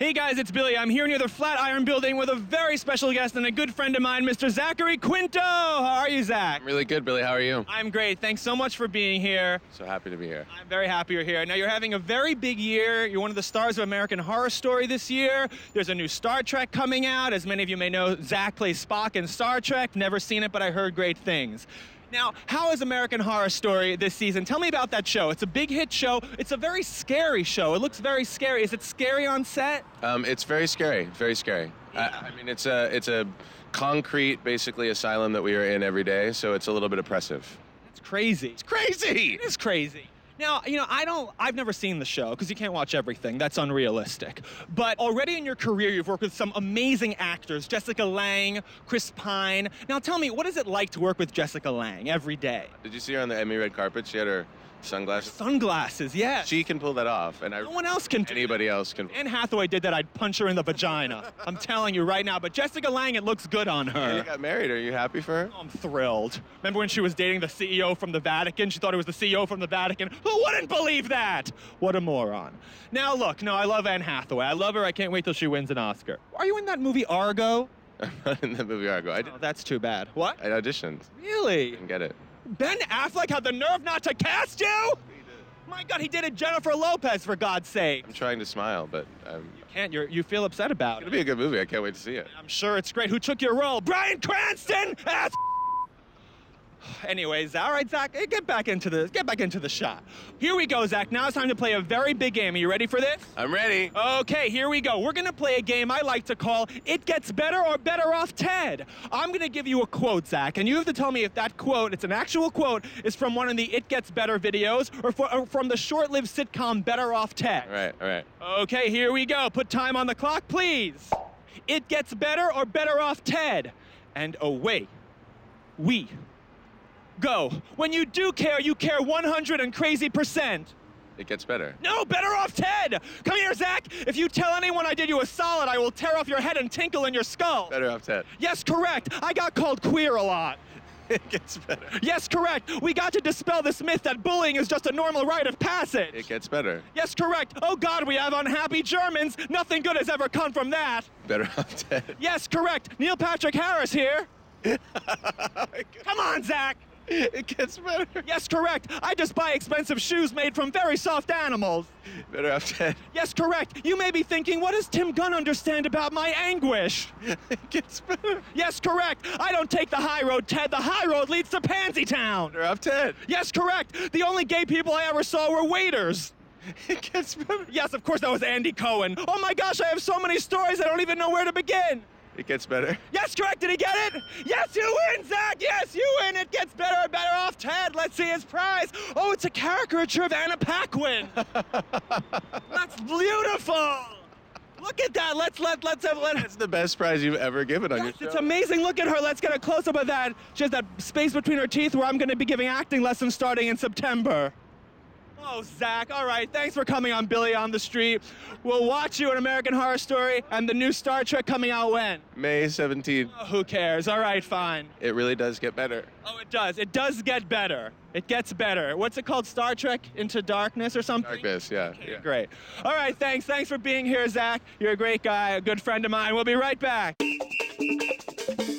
Hey guys, it's Billy. I'm here near the Flatiron Building with a very special guest and a good friend of mine, Mr. Zachary Quinto. How are you, Zach? I'm really good, Billy. How are you? I'm great. Thanks so much for being here. So happy to be here. I'm very happy you're here. Now, you're having a very big year. You're one of the stars of American Horror Story this year. There's a new Star Trek coming out. As many of you may know, Zach plays Spock in Star Trek. Never seen it, but I heard great things. Now, how is American Horror Story this season? Tell me about that show. It's a big hit show. It's a very scary show. It looks very scary. Is it scary on set? Um, it's very scary. Very scary. I, I mean, it's a it's a concrete, basically asylum that we are in every day. So it's a little bit oppressive. It's crazy. It's crazy. It is crazy. Now, you know, I don't, I've never seen the show because you can't watch everything. That's unrealistic. But already in your career, you've worked with some amazing actors Jessica Lange, Chris Pine. Now, tell me, what is it like to work with Jessica Lange every day? Did you see her on the Emmy red carpet? She had her sunglasses. Sunglasses, yes. She can pull that off, and I, no one else can. do anybody else can. Anne Hathaway did that, I'd punch her in the vagina. I'm telling you right now. But Jessica Lange, it looks good on her. You her. got married. Are you happy for her? I'm thrilled. Remember when she was dating the CEO from the Vatican? She thought it was the CEO from the Vatican. Who wouldn't believe that? What a moron. Now, look, no, I love Anne Hathaway. I love her. I can't wait till she wins an Oscar. Are you in that movie Argo? I'm not in the movie Argo. I, did, Oh, that's too bad. What? I auditioned. Really? Didn't get it. Ben Affleck had the nerve not to cast you? My God, he did it Jennifer Lopez, for God's sake. I'm trying to smile, but um, You can't, you're, you feel upset about it'll it. be a good movie. I can't wait to see it. I'm sure it's great. Who took your role? Bryan Cranston? Ass. Anyways, all right, Zach, eh, get back into the get back into the shot. Here we go, Zach. Now it's time to play a very big game. Are you ready for this? I'm ready. Okay, here we go. We're gonna play a game I like to call "It Gets Better or Better Off Ted." I'm gonna give you a quote, Zach, and you have to tell me if that quote, it's an actual quote, is from one of the "It Gets Better" videos or, for, or from the short-lived sitcom "Better Off Ted." All right. All right. Okay, here we go. Put time on the clock, please. It gets better or better off Ted. And away we go. When you do care, you care 100 and crazy percent. It gets better. No, better off Ted. Come here, Zach. If you tell anyone I did you a solid, I will tear off your head and tinkle in your skull. Better off Ted. Yes, correct. I got called queer a lot. It gets better. Yes, correct. We got to dispel this myth that bullying is just a normal rite of passage. It gets better. Yes, correct. Oh God, we have unhappy Germans. Nothing good has ever come from that. Better off Ted. Yes, correct. Neil Patrick Harris here. Come on, Zach. It gets better. Yes, correct. I just buy expensive shoes made from very soft animals. Better off Ted. Yes, correct. You may be thinking, what does Tim Gunn understand about my anguish? It gets better. Yes, correct. I don't take the high road, Ted. The high road leads to Pansy Town. Better off Ted. Yes, correct. The only gay people I ever saw were waiters. It gets better. Yes, of course, that was Andy Cohen. Oh my gosh, I have so many stories, I don't even know where to begin. It gets better. Yes, correct. Did he get it? Yes, you win, Zach. Yes, you win. It gets better and better off Ted. Let's see his prize. Oh, it's a caricature of Anna Paquin. That's beautiful. Look at that. Let's let let's have let. That's the best prize you've ever given on Yes, your show. it's amazing. Look at her. Let's get a close up of that. She has that space between her teeth where I'm going to be giving acting lessons starting in September. Oh, Zach. All right. Thanks for coming on Billy on the Street. We'll watch you in American Horror Story and the new Star Trek coming out when? May 17th. Oh, who cares? All right, fine. It really does get better. Oh, it does. It does get better. It gets better. What's it called? Star Trek Into Darkness or something? Darkness, yeah. Okay, yeah. Great. All right, thanks. Thanks for being here, Zach. You're a great guy, a good friend of mine. We'll be right back.